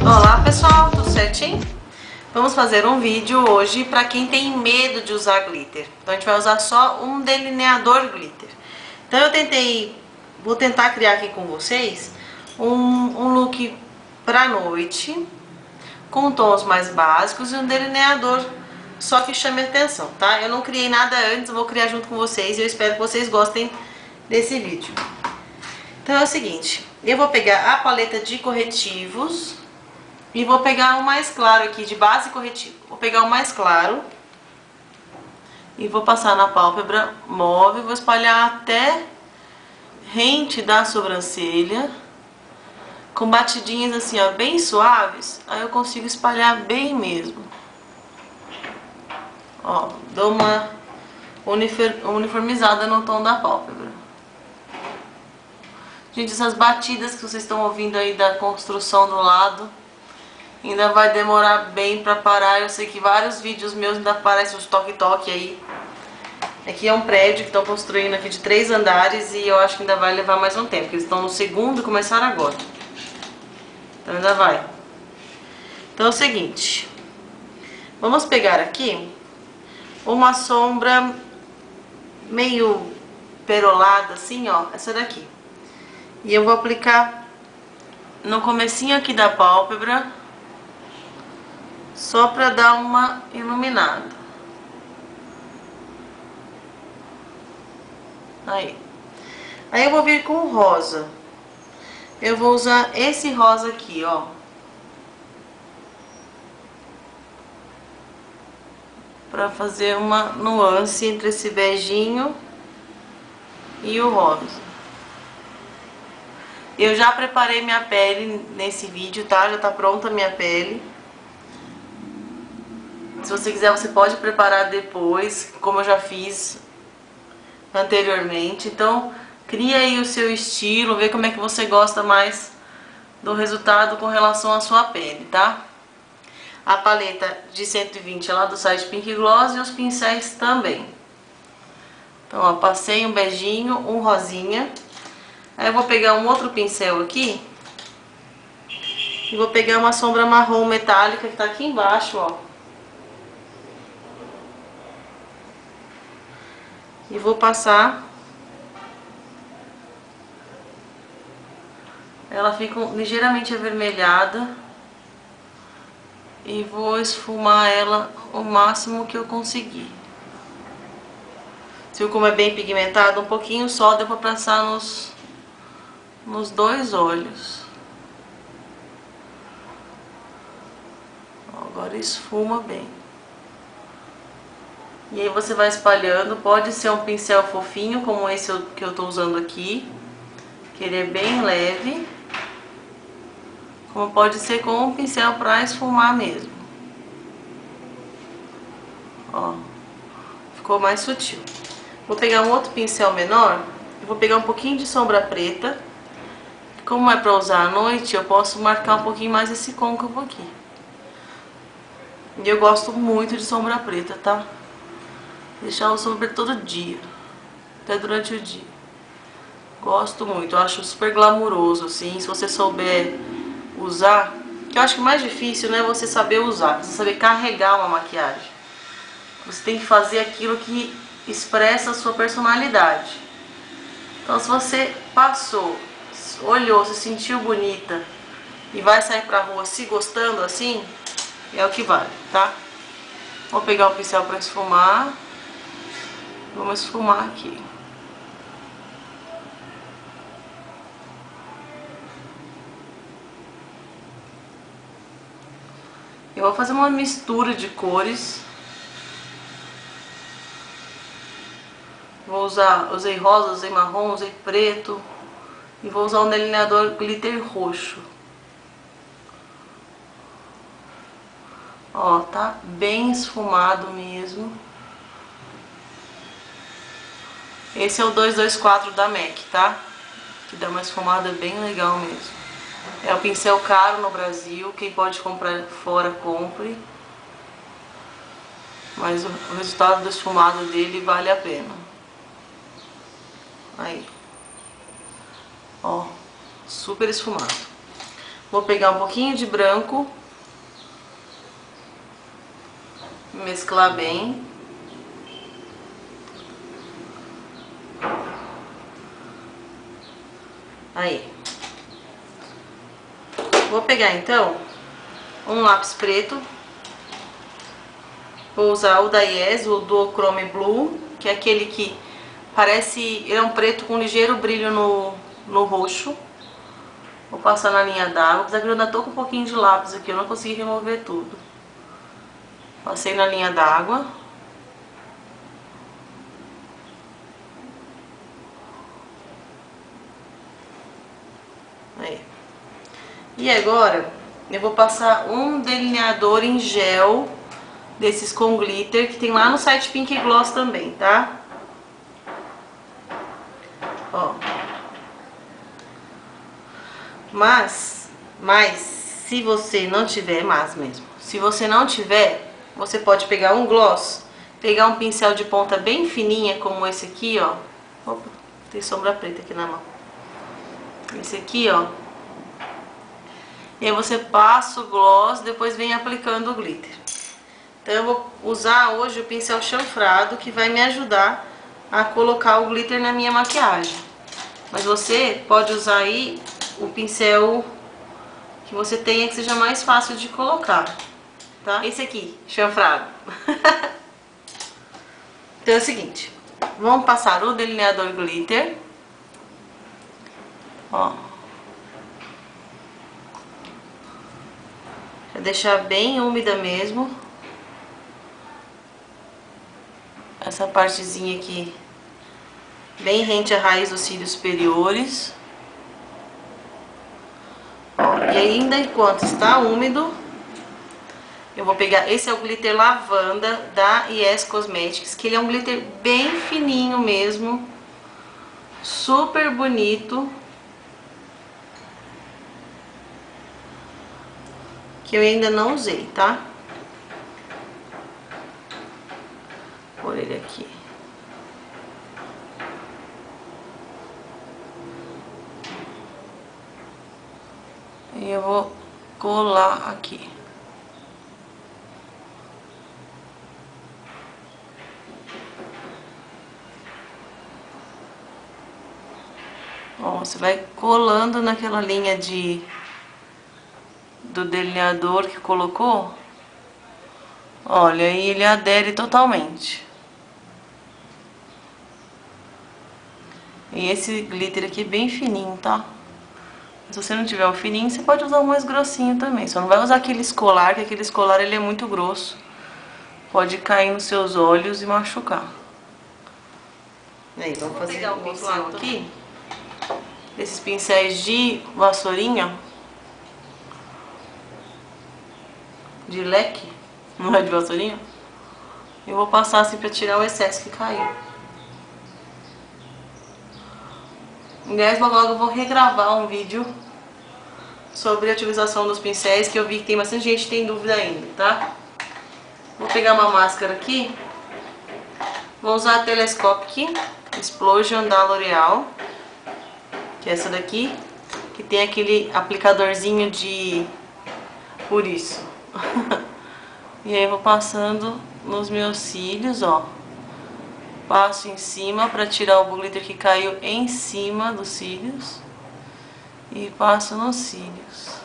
Olá pessoal, tudo certinho? Vamos fazer um vídeo hoje para quem tem medo de usar glitter. Então a gente vai usar só um delineador glitter. Então eu tentei, vou tentar criar aqui com vocês um, um look para noite, com tons mais básicos e um delineador só que chame atenção, tá? Eu não criei nada antes, vou criar junto com vocês e eu espero que vocês gostem desse vídeo. Então é o seguinte, eu vou pegar a paleta de corretivos e vou pegar o mais claro aqui, de base corretivo. Vou pegar o mais claro e vou passar na pálpebra móvel, vou espalhar até rente da sobrancelha, com batidinhas assim, ó, bem suaves, aí eu consigo espalhar bem mesmo. Ó, dou uma uniformizada no tom da pálpebra. Gente, essas batidas que vocês estão ouvindo aí da construção do lado, ainda vai demorar bem pra parar. Eu sei que vários vídeos meus ainda aparecem os toque-toque aí. Aqui é um prédio que estão construindo aqui de três andares e eu acho que ainda vai levar mais um tempo, porque eles estão no segundo e começaram agora. Então ainda vai. Então é o seguinte, vamos pegar aqui uma sombra meio perolada assim, ó, essa daqui. E eu vou aplicar no comecinho aqui da pálpebra, só pra dar uma iluminada. Aí. Aí eu vou vir com rosa. Eu vou usar esse rosa aqui, ó. Pra fazer uma nuance entre esse beijinho e o rosa. Eu já preparei minha pele nesse vídeo, tá? Já tá pronta a minha pele. Se você quiser, você pode preparar depois, como eu já fiz anteriormente. Então, cria aí o seu estilo, vê como é que você gosta mais do resultado com relação à sua pele, tá? A paleta de 120 é lá do site Pink Gloss e os pincéis também. Então, ó, passei um beijinho, um rosinha. Aí eu vou pegar um outro pincel aqui. E vou pegar uma sombra marrom metálica que tá aqui embaixo, ó. E vou passar. Ela fica ligeiramente avermelhada. E vou esfumar ela o máximo que eu conseguir. Se como é bem pigmentado, um pouquinho só deu pra passar nos, nos dois olhos. Agora esfuma bem. E aí você vai espalhando, pode ser um pincel fofinho, como esse que eu tô usando aqui, que ele é bem leve. Como pode ser com um pincel pra esfumar mesmo. Ó, ficou mais sutil. Vou pegar um outro pincel menor, vou pegar um pouquinho de sombra preta. Como é pra usar à noite, eu posso marcar um pouquinho mais esse côncavo aqui. E eu gosto muito de sombra preta, tá? Deixar o sombra todo dia, até durante o dia. Gosto muito, eu acho super glamuroso, assim, se você souber usar. Que eu acho que o mais difícil não é você saber usar, você saber carregar uma maquiagem. Você tem que fazer aquilo que expressa a sua personalidade. Então, se você passou, olhou, se sentiu bonita e vai sair pra rua se gostando assim, é o que vale, tá? Vou pegar o pincel pra esfumar. Vamos esfumar aqui. Eu vou fazer uma mistura de cores. Vou usar, usei rosa, usei marrom, usei preto. E vou usar um delineador glitter roxo. Ó, tá bem esfumado mesmo. Esse é o 224 da MAC, tá? Que dá uma esfumada bem legal mesmo. É o pincel caro no Brasil, quem pode comprar fora, compre. Mas o resultado do esfumado dele vale a pena. Aí. Ó, super esfumado. Vou pegar um pouquinho de branco. Mesclar bem. Aí. Pegar então um lápis preto. Vou usar o da Yes, o Duochrome Blue, que é aquele que parece... é um preto com ligeiro brilho no, no roxo. Vou passar na linha d'água, apesar que eu ainda tô com um pouquinho de lápis aqui, eu não consegui remover tudo. Passei na linha d'água. Aí. E agora, eu vou passar um delineador em gel desses com glitter, que tem lá no site Pink Gloss também, tá? Ó. Mas, mas, se você não tiver, mais mesmo. Se você não tiver, você pode pegar um gloss, pegar um pincel de ponta bem fininha, como esse aqui, ó. Opa, tem sombra preta aqui na mão. Esse aqui, ó. E aí você passa o gloss, depois vem aplicando o glitter. Então eu vou usar hoje o pincel chanfrado, que vai me ajudar a colocar o glitter na minha maquiagem. Mas você pode usar aí o pincel que você tenha que seja mais fácil de colocar, tá? Esse aqui, chanfrado. então é o seguinte, vamos passar o delineador glitter. Ó. É deixar bem úmida mesmo. Essa partezinha aqui, bem rente à raiz dos cílios superiores. E ainda enquanto está úmido, eu vou pegar, esse é o glitter lavanda da Yes Cosmetics, que ele é um glitter bem fininho mesmo, super bonito. Que eu ainda não usei, tá? Pôr ele aqui. E eu vou colar aqui. Ó, você vai colando naquela linha de do delineador que colocou, olha, aí ele adere totalmente. E esse glitter aqui é bem fininho, tá? Se você não tiver o fininho, você pode usar o mais grossinho também. Só não vai usar aquele escolar, que aquele escolar ele é muito grosso. Pode cair nos seus olhos e machucar. Aí, vamos fazer pegar o pincel aqui. Esses pincéis de vassourinha. De leque, não é de vassourinha, eu vou passar assim pra tirar o excesso que caiu. Aliás, logo logo eu vou regravar um vídeo sobre a utilização dos pincéis, que eu vi que tem bastante gente que tem dúvida ainda, tá? Vou pegar uma máscara aqui, vou usar a Telescopic Explosion da L'Oreal, que é essa daqui, que tem aquele aplicadorzinho de... por isso. e aí vou passando nos meus cílios, ó. Passo em cima para tirar o glitter que caiu em cima dos cílios. E passo nos cílios.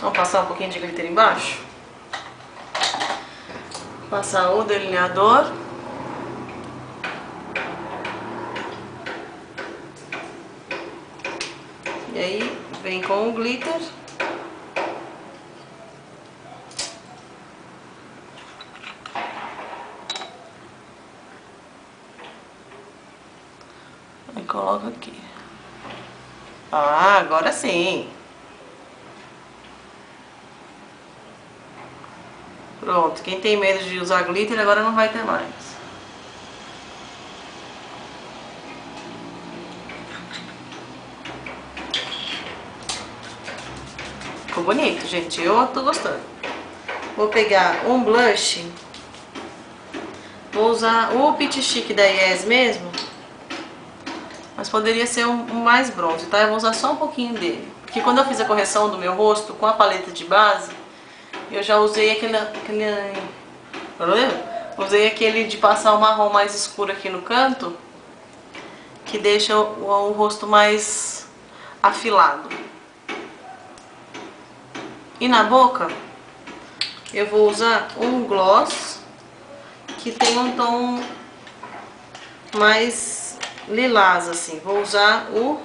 Vamos passar um pouquinho de glitter embaixo. Passar o delineador. E aí, vem com o glitter. E coloca aqui. Ah, agora sim. Pronto, quem tem medo de usar glitter agora não vai ter mais. Ficou bonito, gente. Eu tô gostando. Vou pegar um blush. Vou usar o Peach Chic da Yes mesmo. Mas poderia ser um, um mais bronze, tá? Eu vou usar só um pouquinho dele. Porque quando eu fiz a correção do meu rosto com a paleta de base, eu já usei aquele... aquele usei aquele de passar o marrom mais escuro aqui no canto, que deixa o, o rosto mais afilado. E na boca, eu vou usar um gloss que tem um tom mais lilás, assim. Vou usar o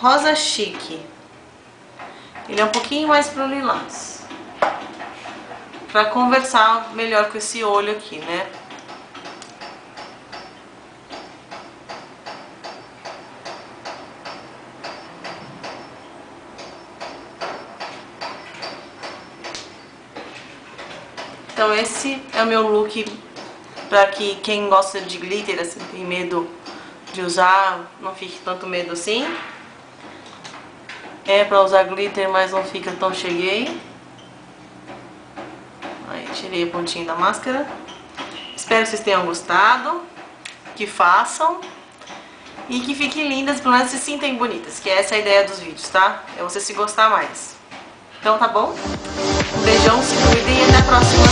Rosa Chique. Ele é um pouquinho mais pro lilás. Pra conversar melhor com esse olho aqui, né? Então esse é o meu look para que quem gosta de glitter, assim, tem medo de usar, não fique tanto medo assim. É para usar glitter, mas não fica tão cheguei. Aí, tirei a pontinha da máscara. Espero que vocês tenham gostado, que façam e que fiquem lindas, pelo menos se sintam bonitas, que essa é a ideia dos vídeos, tá? É você se gostar mais. Então tá bom? Um beijão, se cuidem e até a próxima.